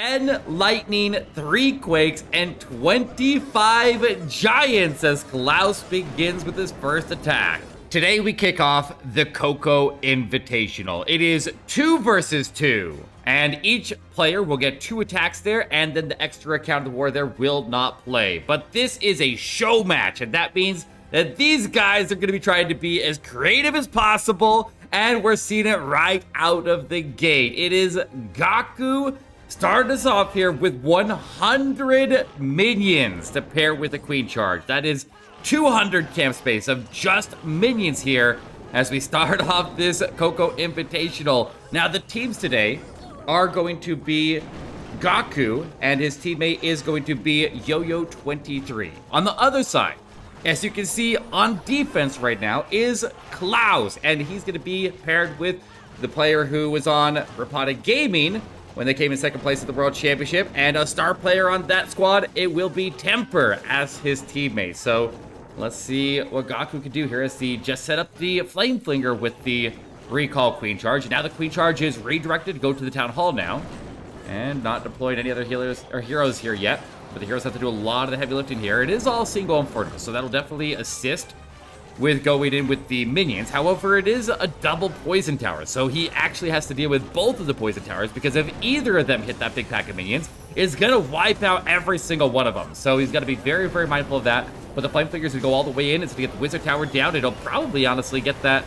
10 lightning, 3 quakes, and 25 giants as Klaus begins with his first attack. Today we kick off the Coco Invitational. It is two versus two. And each player will get two attacks there, and then the extra account of the war there will not play. But this is a show match, and that means that these guys are going to be trying to be as creative as possible, and we're seeing it right out of the gate. It is Gaku starting us off here with 100 minions to pair with the Queen Charge. That is 200 camp space of just minions here as we start off this Coco Invitational. Now, the teams today are going to be Gaku, and his teammate is going to be Jojo23. On the other side, as you can see on defense right now is Klaus, and he's going to be paired with the player who was on Repotted Gaming when they came in second place at the World Championship, and a star player on that squad, it will be Teemper as his teammate. So let's see what Gaku can do here as he just set up the Flame Flinger with the recall Queen Charge. Now the Queen Charge is redirected to go to the Town Hall now, and not deployed any other healers or heroes here yet. But the heroes have to do a lot of the heavy lifting here. It is all single Inferno, so that'll definitely assist with going in with the minions. However, it is a double poison tower, so he actually has to deal with both of the poison towers because if either of them hit that big pack of minions, it's gonna wipe out every single one of them. So he's got to be very, very mindful of that. But the flame flingers would go all the way in. It's to get the wizard tower down. It'll probably honestly get that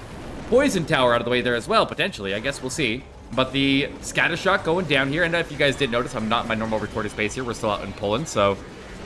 poison tower out of the way there as well, potentially. I guess we'll see. But the scatter shot going down here, and if you guys did notice, I'm not in my normal recording space here. We're still out in Poland, so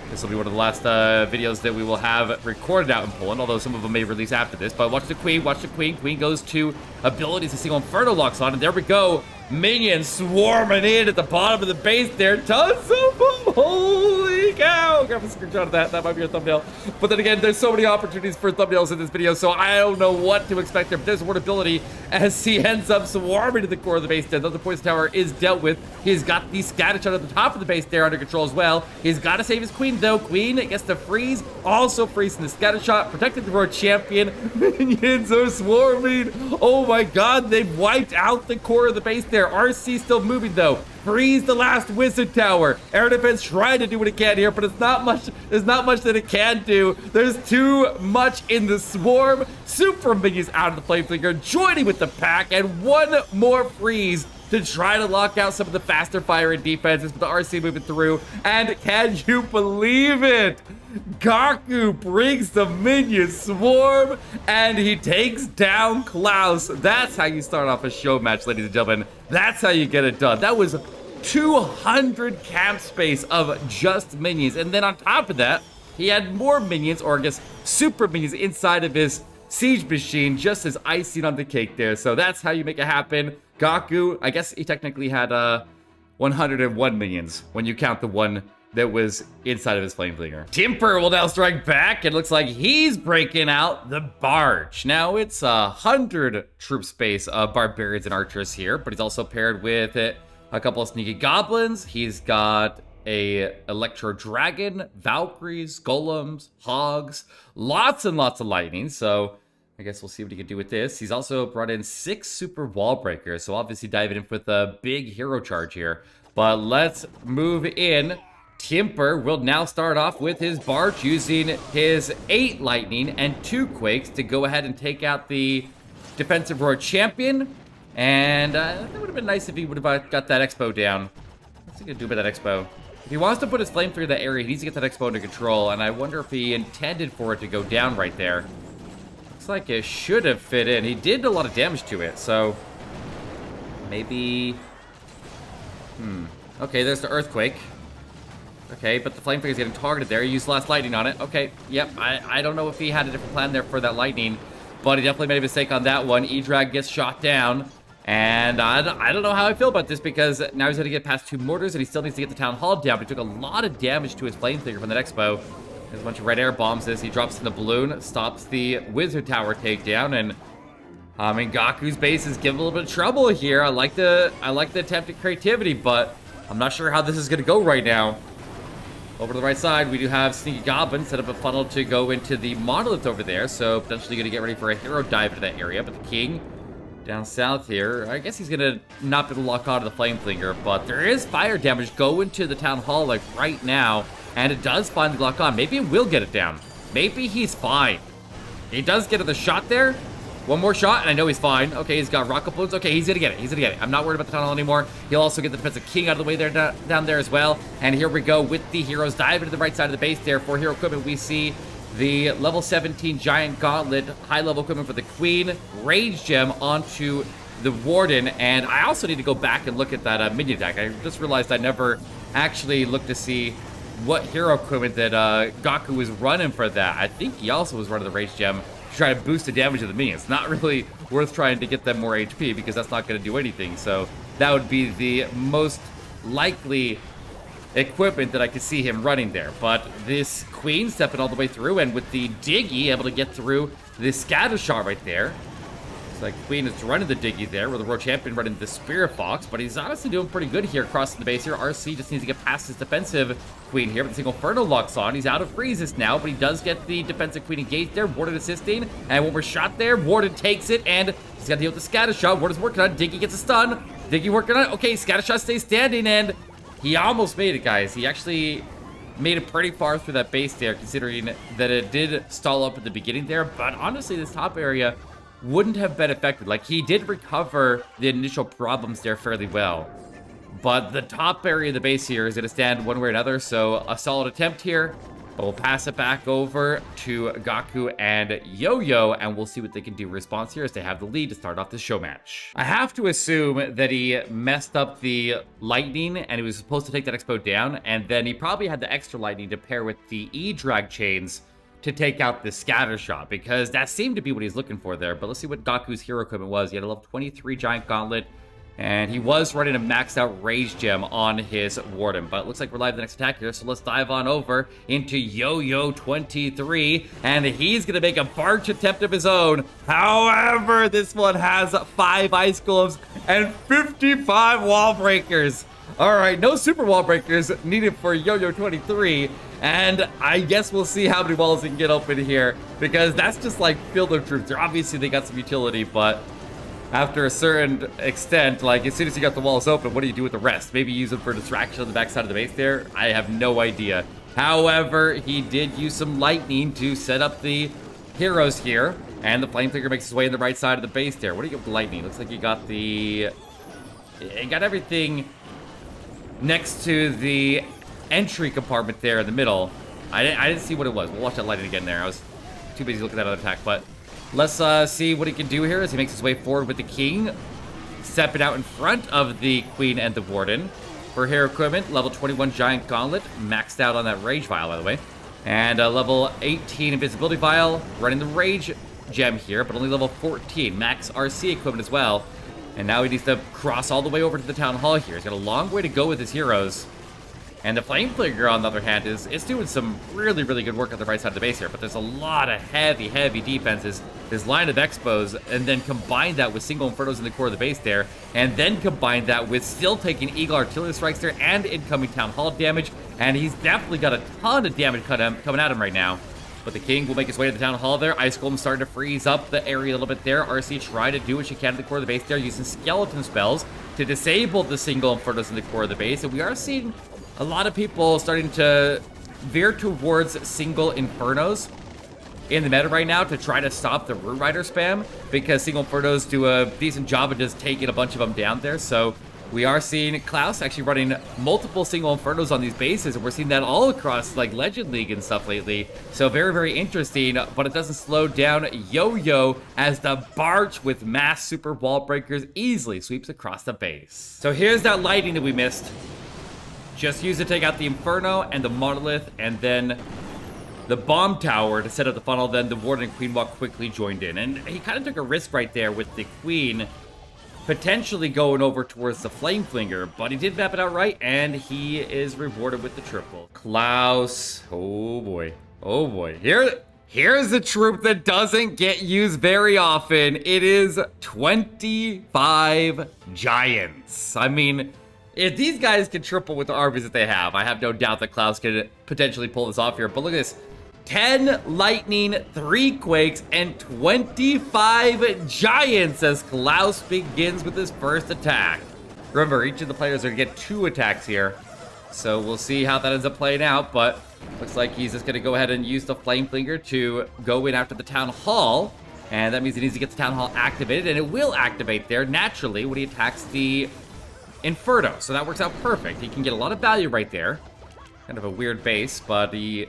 this will be one of the last uh, videos that we will have recorded out in Poland, although some of them may release after this. But watch the Queen, watch the Queen. Queen goes to abilities to single Inferno locks on, and there we go. Minions swarming in at the bottom of the base there. Tons of them. Holy cow. Grab a screenshot of that. That might be your thumbnail. But then again, there's so many opportunities for thumbnails in this video, so I don't know what to expect there. But there's one ability as he ends up swarming to the core of the base there. The poison tower is dealt with. He's got the scatter shot at the top of the base there under control as well. He's got to save his queen, though. Queen gets to freeze. Also freezing the scatter shot. Protected the royal champion. Minions are swarming. Oh my god, they've wiped out the core of the base there there. RC still moving though. Freeze the last wizard tower. Air defense trying to do what it can here, but it's not much. There's not much that it can do. There's too much in the swarm. Super minions out of the flinger, joining with the pack, and one more freeze to try to lock out some of the faster firing defenses, but the RC moving through. And can you believe it? Gaku brings the minion swarm and he takes down Klaus. That's how you start off a show match, ladies and gentlemen. That's how you get it done. That was 200 camp space of just minions. And then on top of that, he had more minions, or I guess super minions inside of his siege machine, just as icing on the cake there. So that's how you make it happen. Gaku, I guess he technically had uh, 101 minions when you count the one that was inside of his flame flinger. Teemper will now strike back. It looks like he's breaking out the barge. Now it's a hundred troop space of barbarians and archers here, but he's also paired with it a couple of sneaky goblins. He's got a electro dragon, valkyries, golems, hogs, lots and lots of lightning. So I guess we'll see what he can do with this. He's also brought in six super wall breakers, so obviously diving in with a big hero charge here. But let's move in. Teemper will now start off with his barge using his eight lightning and two quakes to go ahead and take out the defensive royal champion. And uh, that would have been nice if he would have got that expo down. What's he gonna do about that expo? If he wants to put his flame through that area, he needs to get that expo under control. And I wonder if he intended for it to go down right there Looks like it should have fit in. He did a lot of damage to it, so... Maybe... Hmm. Okay, there's the Earthquake. Okay, but the Flame is getting targeted there. He used Last Lightning on it. Okay, yep. I, I don't know if he had a different plan there for that Lightning, but he definitely made a mistake on that one. E-Drag gets shot down. And I don't, I don't know how I feel about this because now he's going to get past two mortars and he still needs to get the Town Hall down. But he took a lot of damage to his Flame Flinger from that Expo. There's a bunch of red air bombs as he drops in the balloon, stops the wizard tower takedown, and I mean Gaku's base is giving a little bit of trouble here. I like the I like the attempt at creativity, but I'm not sure how this is gonna go right now. Over to the right side, we do have Sneaky Goblin set up a funnel to go into the monolith over there, so potentially gonna get ready for a hero dive into that area, but the king down south here. I guess he's gonna not be able to lock onto the Flame Flinger, but there is fire damage going to the Town Hall like right now, and it does finally lock on. Maybe it will get it down. Maybe he's fine. He does get the shot there. One more shot, and I know he's fine. Okay, he's got rocket balloons. Okay, he's gonna get it. He's gonna get it. I'm not worried about the tunnel anymore. He'll also get the defensive king out of the way there down there as well. And here we go with the heroes. Dive into the right side of the base there. For hero equipment, we see the level 17 giant gauntlet, high level equipment for the queen, rage gem onto the warden. And I also need to go back and look at that uh, minion deck. I just realized I never actually looked to see what hero equipment that uh, Gaku was running for that. I think he also was running the rage gem to try to boost the damage of the minions. Not really worth trying to get them more HP because that's not going to do anything. So that would be the most likely equipment that I could see him running there. But this Queen stepping all the way through and with the Diggy able to get through the Scatter Shot right there. Looks like Queen is running the Diggy there, with the Royal Champion running the Spirit Fox, but he's honestly doing pretty good here crossing the base here. RC just needs to get past his defensive Queen here, but the single Inferno locks on. He's out of freezes now, but he does get the defensive Queen engaged there. Warden assisting, and when we're shot there, Warden takes it, and he's got to deal with the Scatter Shot. Warden's working on it. Diggy gets a stun. Diggy working on it. Okay, Scatter Shot stays standing, and he almost made it, guys. He actually made it pretty far through that base there, considering that it did stall up at the beginning there. But honestly, this top area wouldn't have been affected. Like, he did recover the initial problems there fairly well. But the top area of the base here is going to stand one way or another, so a solid attempt here. But we'll pass it back over to Gaku and Jojo, and we'll see what they can do response here as they have the lead to start off the show match. I have to assume that he messed up the lightning, and he was supposed to take that expo down, and then he probably had the extra lightning to pair with the E-drag chains to take out the scatter shot because that seemed to be what he's looking for there. But let's see what Gaku's hero equipment was. He had a level 23 giant gauntlet and he was running a maxed out rage gem on his warden. But it looks like we're live the next attack here. So let's dive on over into Jojo 23 and he's going to make a barge attempt of his own. However, this one has five ice gloves and 55 wall breakers. All right, no super wall breakers needed for Jojo 23. And I guess we'll see how many walls he can get open here because that's just like field of troops. Obviously, they got some utility, but after a certain extent, like as soon as you got the walls open, what do you do with the rest? Maybe use them for distraction on the backside of the base there? I have no idea. However, he did use some lightning to set up the heroes here. And the flame flinger makes his way in the right side of the base there. What do you get with lightning? Looks like you got the... You got everything next to the entry compartment there in the middle. I didn't, I didn't see what it was. We'll watch that lightning again there. I was too busy looking at that other attack, but let's uh, see what he can do here as he makes his way forward with the king. Stepping out in front of the queen and the warden. For hero equipment, level 21 giant gauntlet, maxed out on that rage vial, by the way. And a level 18 invisibility vial, running the rage gem here, but only level 14. Max RC equipment as well. And now he needs to cross all the way over to the town hall here. He's got a long way to go with his heroes. And the Flame Flinger, on the other hand, is, is doing some really, really good work on the right side of the base here. But there's a lot of heavy, heavy defenses. This line of Expos, and then combine that with single Infernos in the core of the base there. And then combine that with still taking Eagle Artillery Strikes there and incoming Town Hall damage. And he's definitely got a ton of damage coming at him right now. But the King will make his way to the Town Hall there. Ice Golem starting to freeze up the area a little bit there. RC trying to do what she can at the core of the base there, using Skeleton spells to disable the single Infernos in the core of the base. And we are seeing a lot of people starting to veer towards single Infernos in the meta right now to try to stop the Root Rider spam because single Infernos do a decent job of just taking a bunch of them down there. So we are seeing Klaus actually running multiple single Infernos on these bases, and we're seeing that all across like Legend League and stuff lately. So very, very interesting, but it doesn't slow down Jojo as the Barch with mass super wall breakers easily sweeps across the base. So here's that lighting that we missed. Just use to take out the Inferno and the Monolith, and then the Bomb Tower to set up the funnel. Then the Warden and Queen Walk quickly joined in. And he kind of took a risk right there with the Queen potentially going over towards the Flame Flinger, but he did map it out right, and he is rewarded with the triple. Klaus. Oh, boy. Oh, boy. Here... Here's a troop that doesn't get used very often. It is 25 Giants. I mean, if these guys can triple with the armies that they have, I have no doubt that Klaus could potentially pull this off here. But look at this. 10 lightning, 3 quakes, and 25 giants as Klaus begins with his first attack. Remember, each of the players are going to get two attacks here. So we'll see how that ends up playing out, but looks like he's just going to go ahead and use the Flame Flinger to go in after the Town Hall. And that means he needs to get the Town Hall activated, and it will activate there naturally when he attacks the Inferno. So that works out perfect. He can get a lot of value right there. Kind of a weird base, but he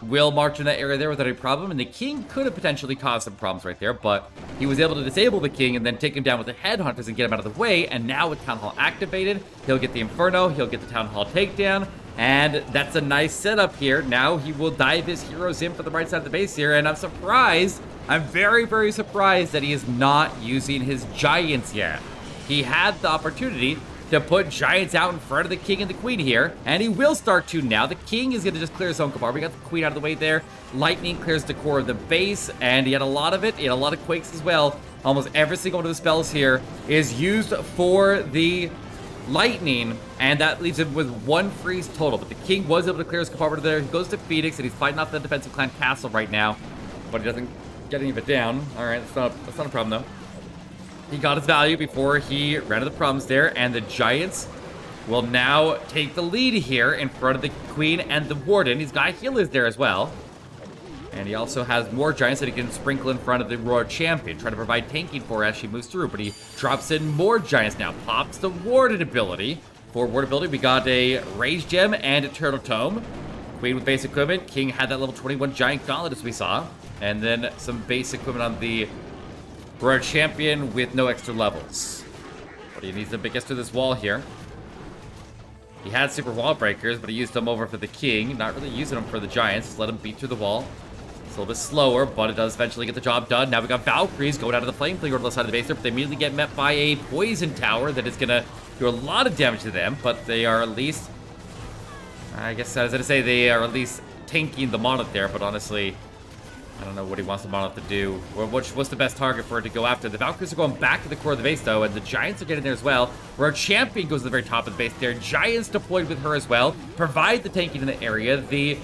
will march in that area there without any problem, and the king could have potentially caused some problems right there, but he was able to disable the king and then take him down with the headhunters and get him out of the way, and now with Town Hall activated, he'll get the Inferno, he'll get the Town Hall takedown, and that's a nice setup here. Now he will dive his heroes in for the right side of the base here, and I'm surprised, I'm very, very surprised that he is not using his Giants yet. He had the opportunity to put Giants out in front of the King and the Queen here, and he will start to now. The King is going to just clear his own compartment. We got the Queen out of the way there. Lightning clears the core of the base, and he had a lot of it. He had a lot of Quakes as well. Almost every single one of the spells here is used for the Lightning, and that leaves him with one freeze total. But the King was able to clear his compartment there. He goes to Phoenix, and he's fighting off the defensive clan castle right now, but he doesn't get any of it down. All right, that's not, that's not a problem, though. He got his value before he ran into the problems there, and the Giants will now take the lead here in front of the Queen and the Warden. He's got healers there as well. And he also has more Giants that he can sprinkle in front of the Royal Champion, trying to provide tanking for as she moves through. But he drops in more Giants now, pops the Warden ability. For Warden ability, we got a Rage Gem and a Turtle Tome. Queen with base equipment. King had that level 21 Giant Gauntlet as we saw. And then some base equipment on the royal champion with no extra levels. But he needs to get through this wall here. He had super wall breakers, but he used them over for the king. Not really using them for the giants. Just let him beat through the wall. It's a little bit slower, but it does eventually get the job done. Now we got Valkyries going out of the flame flinger on the side of the base there, but they immediately get met by a poison tower that is going to do a lot of damage to them, but they are at least... I guess I was going to say they are at least tanking the monolith there, but honestly, I don't know what he wants the Monolith to do, or what's, what's the best target for it to go after. The Valkyries are going back to the core of the base, though, and the Giants are getting there as well, where our Champion goes to the very top of the base there. Giants deployed with her as well, provide the tanking in the area. The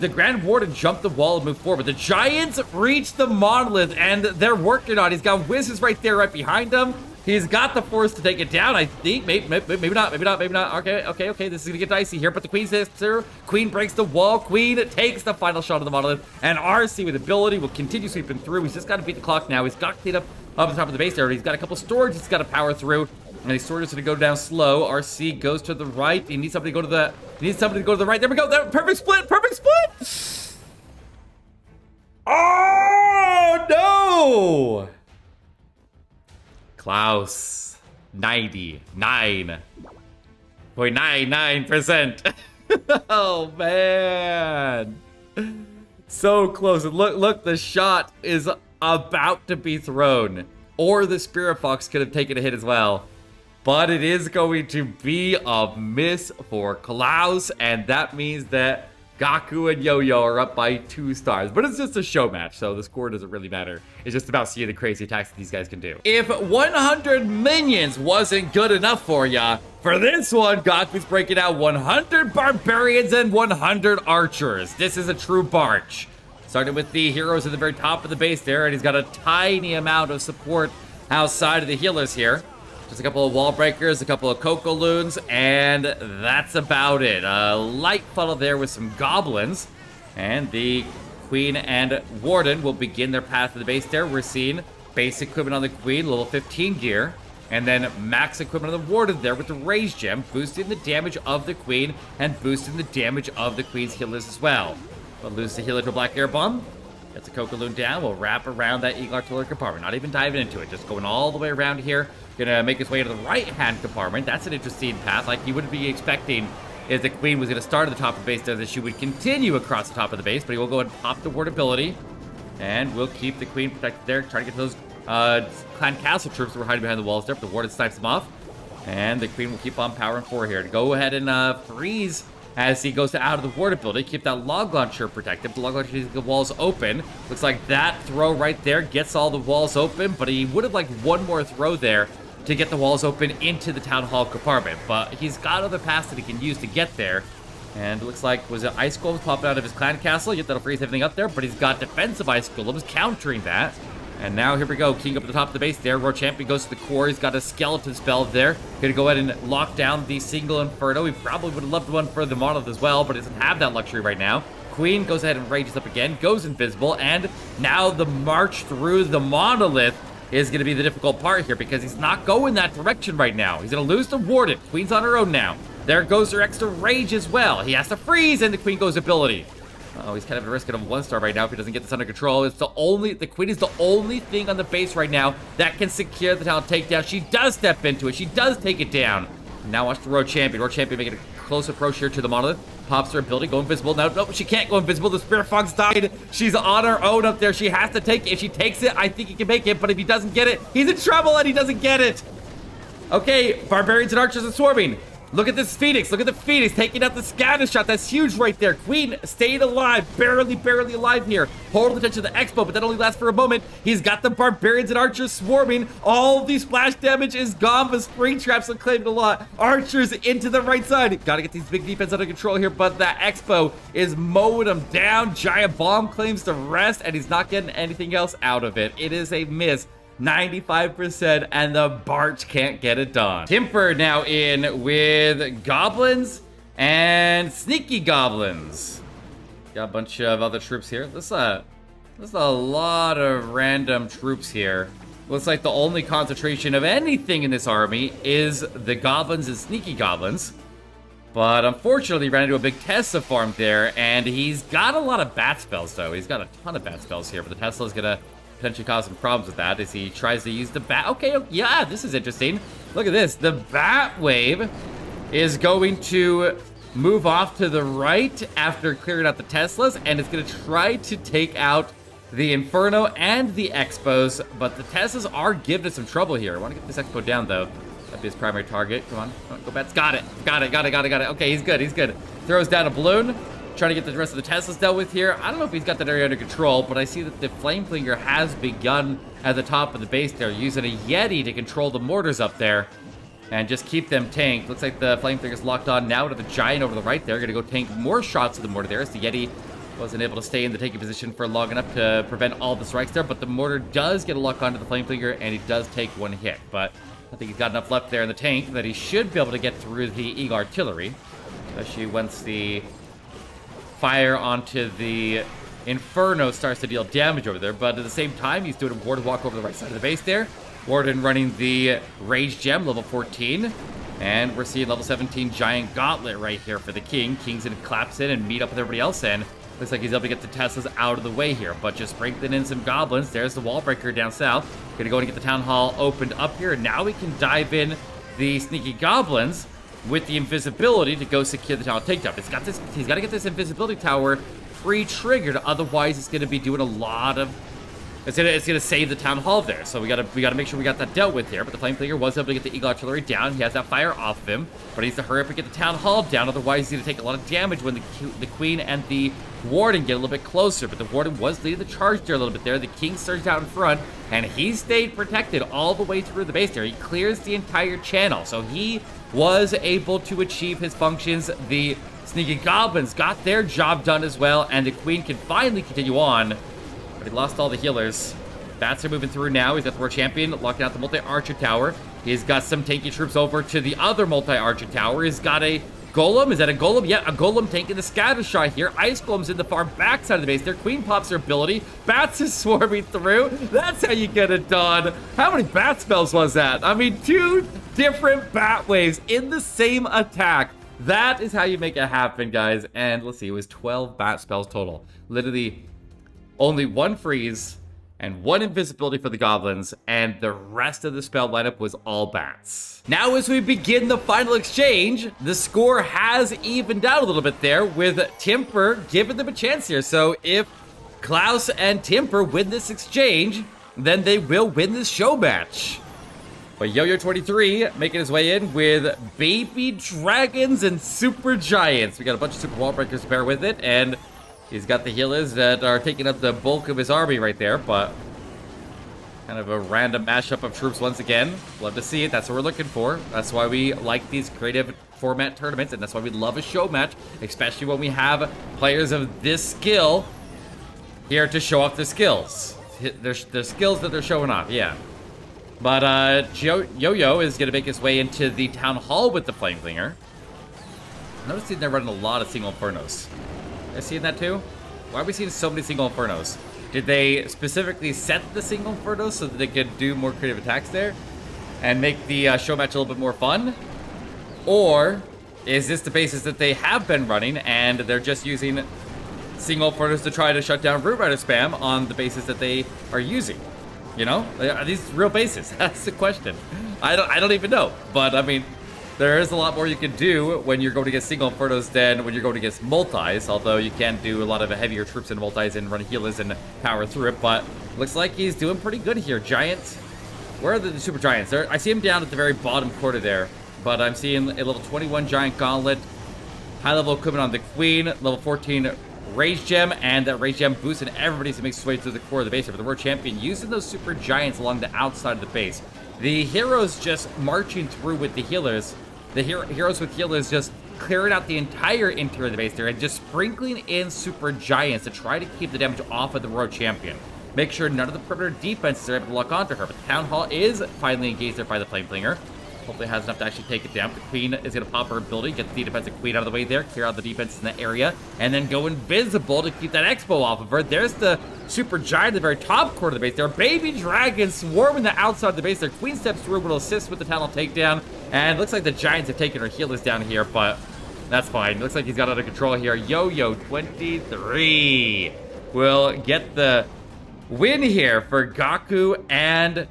the Grand Warden jumped the wall and moved forward. The Giants reach the Monolith, and they're working on it. He's got Wizards right there, right behind him. He's got the force to take it down, I think. Maybe, maybe, maybe not, maybe not, maybe not. Okay, okay, okay. This is to get dicey here, but the Queen says. Queen breaks the wall. Queen takes the final shot of the Monolith, and RC with ability will continue sweeping through. He's just got to beat the clock now. He's got to clean up up the top of the base area. He's got a couple storage he's got to power through. And these storage is going to go down slow. RC goes to the right. He needs somebody to go to the... He needs somebody to go to the right. There we go. Perfect split. Perfect split. Oh, no. Klaus, 99.99%. oh, man. So close. Look, look, the shot is about to be thrown. Or the Spirit Fox could have taken a hit as well. But it is going to be a miss for Klaus, and that means that Gaku and Jojo are up by two stars, but it's just a show match, so the score doesn't really matter. It's just about seeing the crazy attacks that these guys can do. If 100 minions wasn't good enough for ya, for this one, Gaku's breaking out 100 barbarians and 100 archers. This is a true barch. Starting with the heroes at the very top of the base there, and he's got a tiny amount of support outside of the healers here. Just a couple of wall breakers, a couple of Coco Loons, and that's about it. A light funnel there with some goblins. And the Queen and Warden will begin their path to the base there. We're seeing base equipment on the Queen, level 15 gear. And then max equipment on the Warden there with the Rage Gem, boosting the damage of the Queen and boosting the damage of the Queen's healers as well. But lose the healer to a Black Air Bomb. Gets the Coco Loon down. We'll wrap around that Eagle Artillery compartment. Not even diving into it. Just going all the way around here. Gonna make his way to the right-hand compartment. That's an interesting path. Like you wouldn't be expecting if the Queen was to start at the top of the base, does that she would continue across the top of the base, but he will go and pop the ward ability. And we'll keep the Queen protected there, try to get those uh, Clan Castle troops that were hiding behind the walls there, but the Warden snipes them off. And the Queen will keep on powering forward here. To go ahead and uh, freeze as he goes out of the ward ability. Keep that log launcher protected. The log launcher the walls open. Looks like that throw right there gets all the walls open, but he would have liked one more throw there to get the walls open into the town hall compartment. But he's got other paths that he can use to get there. And it looks like, was it Ice Golems popping out of his clan castle? Yet that'll freeze everything up there, but he's got defensive Ice Golems countering that. And now here we go, King up at the top of the base there. Royal Champion goes to the core. He's got a skeleton spell there. Gonna go ahead and lock down the single Inferno. He probably would have loved one for the Monolith as well, but doesn't have that luxury right now. Queen goes ahead and rages up again, goes invisible, and now the march through the Monolith is going to be the difficult part here because he's not going that direction right now. He's going to lose the Warden. Queen's on her own now. There goes her extra rage as well. He has to freeze, and the Queen goes ability. Oh, he's kind of at risk of one star right now if he doesn't get this under control. It's the only, the Queen is the only thing on the base right now that can secure the talent takedown. She does step into it. She does take it down. Now watch the Royal Champion. Royal Champion making a close approach here to the Monolith. Pops her ability, go invisible. No, no, she can't go invisible. The Spirit Fox died. She's on her own up there. She has to take it. If she takes it, I think he can make it. But if he doesn't get it, he's in trouble and he doesn't get it. Okay, Barbarians and Archers are swarming. Look at this Phoenix. Look at the Phoenix taking out the scatter shot. That's huge right there. Queen stayed alive. Barely, barely alive here. Hold attention to the Expo, but that only lasts for a moment. He's got the Barbarians and Archers swarming. All the splash damage is gone, but Spring Traps are claimed a lot. Archers into the right side. Got to get these big defense under control here, but that Expo is mowing them down. Giant Bomb claims the rest, and he's not getting anything else out of it. It is a miss. 95%, and the Barch can't get it done. Teemper now in with Goblins and Sneaky Goblins. Got a bunch of other troops here. This, uh, this is a lot of random troops here. Looks like the only concentration of anything in this army is the Goblins and Sneaky Goblins. But unfortunately, ran into a big Tesla farm there, and he's got a lot of bat spells, though. He's got a ton of bat spells here, but the Tesla's gonna potentially cause some problems with that as he tries to use the bat. Okay, okay, yeah, this is interesting. Look at this. The bat wave is going to move off to the right after clearing out the Teslas, and it's going to try to take out the Inferno and the Expos, but the Teslas are giving us some trouble here. I want to get this Expo down, though. That'd be his primary target. Come on, Come on go bats. Got it. Got it, got it, got it, got it. Okay, he's good, he's good. Throws down a balloon. Trying to get the rest of the Teslas dealt with here. I don't know if he's got that area under control, but I see that the Flame Flinger has begun at the top of the base there, using a Yeti to control the mortars up there and just keep them tanked. Looks like the Flame Flinger's locked on now to the Giant over the right there. Gonna go tank more shots of the mortar there as the Yeti wasn't able to stay in the taking position for long enough to prevent all the strikes there, but the mortar does get a lock onto the Flame Flinger, and he does take one hit. But I think he's got enough left there in the tank that he should be able to get through the Eagle Artillery, especially once the fire onto the Inferno starts to deal damage over there, but at the same time, he's doing a Warden walk over the right side of the base there. Warden running the Rage Gem, level 14. And we're seeing level 17 Giant Gauntlet right here for the King. King's gonna collapse in and meet up with everybody else and looks like he's able to get the Teslas out of the way here, but just sprinkling in some Goblins. There's the Wall Breaker down south. Gonna go and get the Town Hall opened up here, and now we can dive in the Sneaky Goblins with the invisibility to go secure the tower takedown. It's got this. He's got to get this invisibility tower pre-triggered. Otherwise, it's going to be doing a lot of. It's gonna, it's gonna save the town hall there, so we gotta we gotta make sure we got that dealt with here. But the flame flinger was able to get the eagle artillery down. He has that fire off of him, but he needs to hurry up and get the town hall down. Otherwise, he's gonna take a lot of damage when the the queen and the warden get a little bit closer. But the warden was leading the charge there a little bit there. The king surged out in front, and he stayed protected all the way through the base there. He clears the entire channel, so he was able to achieve his functions. The Sneaky Goblins got their job done as well, and the Queen can finally continue on. But he lost all the healers. Bats are moving through now. He's got the Royal Champion locking out the multi-archer tower. He's got some tanky troops over to the other multi-archer tower. He's got a Golem? Is that a Golem? Yeah, a Golem taking the scatter shot here. Ice Golem's in the far back side of the base there. Queen pops her ability. Bats is swarming through. That's how you get it done. How many bat spells was that? I mean, two different bat waves in the same attack. That is how you make it happen, guys. And let's see, it was 12 bat spells total. Literally only one freeze, and one invisibility for the goblins, and the rest of the spell lineup was all bats. Now as we begin the final exchange, the score has evened out a little bit there with Teemper giving them a chance here. So if Klaus and Teemper win this exchange, then they will win this show match. But Jojo23 making his way in with Baby Dragons and Super Giants. We got a bunch of Super Wall Breakers to pair with it, and He's got the healers that are taking up the bulk of his army right there, but Kind of a random mashup of troops once again. Love to see it. That's what we're looking for. That's why we like these creative format tournaments, and that's why we love a show match, especially when we have players of this skill here to show off their skills. Their, their skills that they're showing off, yeah. But uh, Jojo is going to make his way into the Town Hall with the Flameflinger. Noticing they're running a lot of single Infernos. You seeing that too? Why are we seeing so many single Infernos? Did they specifically set the single Inferno so that they could do more creative attacks there? And make the uh, show match a little bit more fun? Or is this the basis that they have been running and they're just using single Infernos to try to shut down Root Rider spam on the basis that they are using? You know? Are these real bases? That's the question. I don't, I don't even know. But, I mean, there is a lot more you can do when you're going to get single Infernos than when you're going to get multis, although you can't do a lot of heavier troops and multis and run healers and power through it, but looks like he's doing pretty good here. Giants, where are the super giants? There, I see him down at the very bottom quarter there, but I'm seeing a level 21 giant gauntlet, high level equipment on the queen, level 14 Rage Gem, and that Rage Gem boosting everybody to make its way through the core of the base for the Royal Champion, using those super giants along the outside of the base. The heroes just marching through with the healers the hero heroes with heal is just clearing out the entire interior of the base there and just sprinkling in super giants to try to keep the damage off of the royal champion. Make sure none of the perimeter defenses are able to lock onto her, but the Town Hall is finally engaged there by the flame Flameflinger. Hopefully has enough to actually take it down. The Queen is going to pop her ability, get the defensive Queen out of the way there, clear out the defenses in that area, and then go invisible to keep that Expo off of her. There's the Super Giant at the very top corner of the base there. Are baby Dragon swarming the outside of the base there. Queen steps through, will assist with the Town takedown, and looks like the Giants have taken her healers down here, but that's fine. Looks like he's got under control here. Jojo 23 will get the win here for Gaku and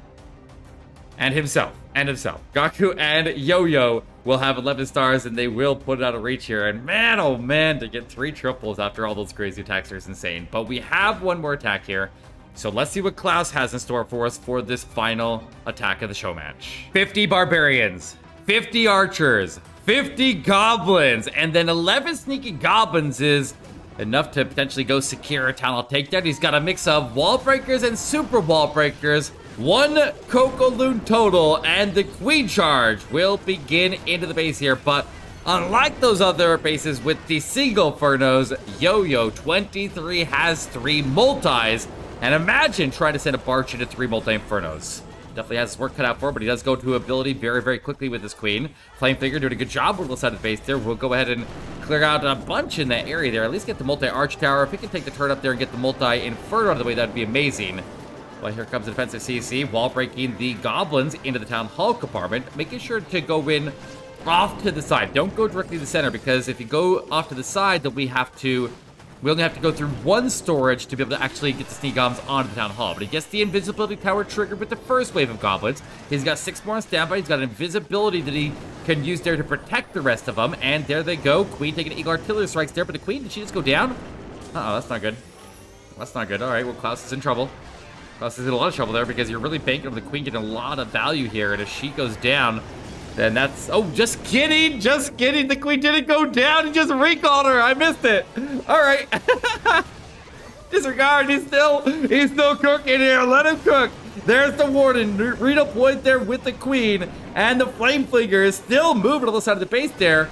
and himself and himself. Gaku and Jojo will have 11 stars and they will put it out of reach here. And man, oh man, to get three triples after all those crazy attacks is insane. But we have one more attack here. So let's see what Klaus has in store for us for this final attack of the show match. 50 barbarians, 50 archers, 50 goblins, and then 11 sneaky goblins is enough to potentially go secure a Hall takedown. He's got a mix of wall breakers and super wall breakers. One Coco Loon total, and the Queen Charge will begin into the base here, but unlike those other bases with the single Infernos, Jojo 23 has three multis, and imagine trying to send a Barch into three multi-Infernos. Definitely has his work cut out for, him, but he does go to ability very, very quickly with his Queen. Flameflinger doing a good job with the side of the base there. We'll go ahead and clear out a bunch in that area there. At least get the multi-Arch Tower. If he can take the turn up there and get the multi-Inferno out of the way, that'd be amazing. Well, here comes the defensive CC, wall breaking the goblins into the town hall compartment, making sure to go in off to the side. Don't go directly to the center, because if you go off to the side, then we have to... We only have to go through one storage to be able to actually get the sneak goblins onto the town hall. But he gets the invisibility tower triggered with the first wave of goblins. He's got six more on standby. He's got invisibility that he can use there to protect the rest of them. And there they go. Queen taking Eagle Artillery strikes there. But the Queen, did she just go down? Uh-oh, that's not good. That's not good. All right, well, Klaus is in trouble. Klaus is in a lot of trouble there because you're really banking on the queen getting a lot of value here. And if she goes down, then that's... Oh, just kidding. Just kidding. The queen didn't go down. He just recalled her. I missed it. All right. Disregard. He's still, he's still cooking here. Let him cook. There's the warden. Redeployed there with the queen. And the Flameflinger is still moving on the side of the base there.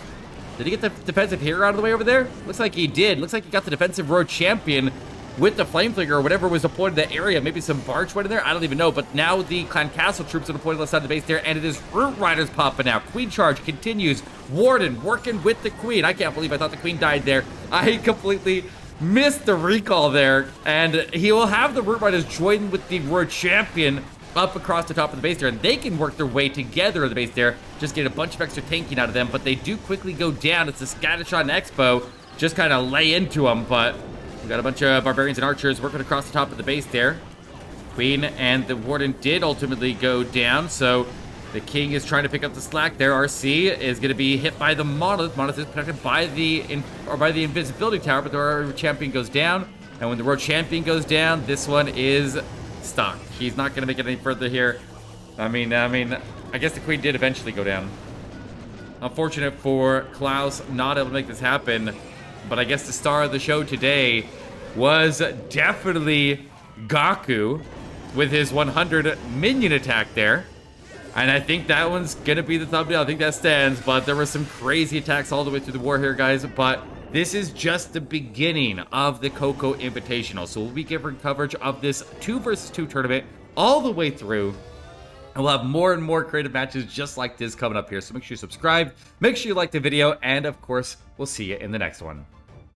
Did he get the defensive hero out of the way over there? Looks like he did. Looks like he got the defensive royal champion with the Flameflinger or whatever was deployed in that area. Maybe some Barch went in there. I don't even know. But now the Clan Castle troops are deployed on the side of the base there, and it is Root Riders popping out. Queen Charge continues. Warden working with the Queen. I can't believe I thought the Queen died there. I completely missed the recall there, and he will have the Root Riders join with the Royal Champion up across the top of the base there, and they can work their way together in the base there, just get a bunch of extra tanking out of them, but they do quickly go down. It's a Scattershot and Expo, just kind of lay into them, but we got a bunch of barbarians and archers working across the top of the base there. Queen and the warden did ultimately go down, so the king is trying to pick up the slack there. RC is going to be hit by the monolith. Monolith is protected by the or by the invisibility tower, but the royal champion goes down. And when the royal champion goes down, this one is stuck. He's not going to make it any further here. I mean, I mean, I guess the queen did eventually go down. Unfortunate for Klaus not able to make this happen. But I guess the star of the show today was definitely Gaku. with his 100 minion attack there. And I think that one's gonna be the thumbnail. I think that stands, but there were some crazy attacks all the way through the war here, guys. But this is just the beginning of the Coco Invitational. So we'll be giving coverage of this two versus two tournament all the way through. And we'll have more and more creative matches just like this coming up here. So make sure you subscribe, make sure you like the video, and of course, we'll see you in the next one.